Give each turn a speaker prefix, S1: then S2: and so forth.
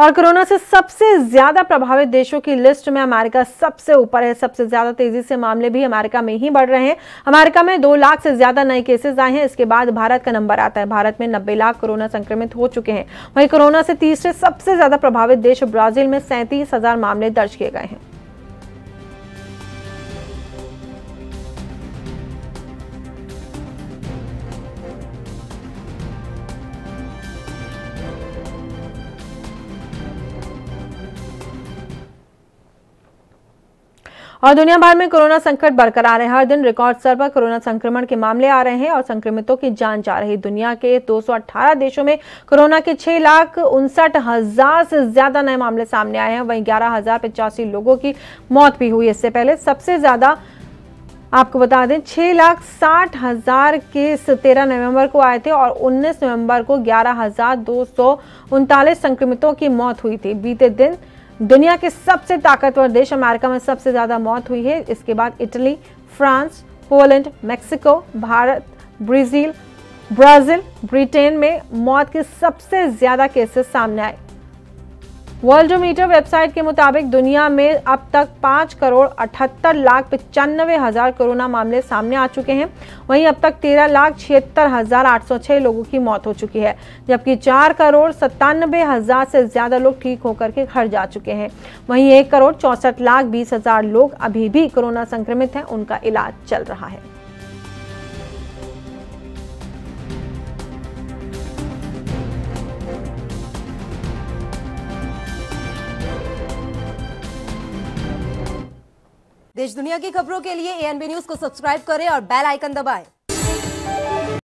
S1: और कोरोना से सबसे ज़्यादा प्रभावित देशों की लिस्ट में अमेरिका सबसे ऊपर है, सबसे ज़्यादा तेज़ी से मामले भी अमेरिका में ही बढ़ रहे हैं। अमेरिका में दो लाख से ज़्यादा नए केसेज आए हैं, इसके बाद भारत का नंबर आता है। भारत में नब्बे लाख कोरोना संक्रमित हो चुके हैं। वहीं कोरोना से तीसरे सबसे ज़्यादा प्रभावित देश ब्राज़ील में सैंतीस मामले दर्ज किए गए हैं। और दुनिया भर में कोरोना संकट बरकरार है। हर दिन रिकॉर्ड स्तर पर कोरोना संक्रमण के मामले आ रहे हैं और संक्रमितों की जान जा रही दुनिया के 218 देशों में कोरोना के छह लाख उनसठ हज़ार से ज़्यादा नए मामले सामने आए हैं। वहीं ग्यारह हज़ार पचासी लोगों की मौत भी हुई। इससे पहले सबसे ज़्यादा आपको बता दें, छह लाख साठ हज़ार केस तेरह नवंबर को आए थे और 19 नवंबर को ग्यारह संक्रमितों की मौत हुई थी। बीते दिन दुनिया के सबसे ताकतवर देश अमेरिका में सबसे ज़्यादा मौत हुई है। इसके बाद Italy, France, Poland, Mexico, Bharat, Brazil Brazil, Britain में मौत के सबसे ज़्यादा केसेस सामने आए। वर्ल्डोमीटर वेबसाइट के मुताबिक दुनिया में अब तक पाँच करोड़ अठहत्तर लाख पचानवे हज़ार कोरोना मामले सामने आ चुके हैं। वहीं अब तक तेरह लाख छिहत्तर हज़ार आठ सौ छह लोगों की मौत हो चुकी है, जबकि चार करोड़ सत्तानबे हज़ार से ज़्यादा लोग ठीक होकर के घर जा चुके हैं। वहीं एक करोड़ चौसठ लाख बीस हज़ार लोग अभी भी कोरोना संक्रमित हैं, उनका इलाज चल रहा है।
S2: देश दुनिया की खबरों के लिए एएनबी न्यूज़ को सब्सक्राइब करें और बेल आइकन दबाएँ।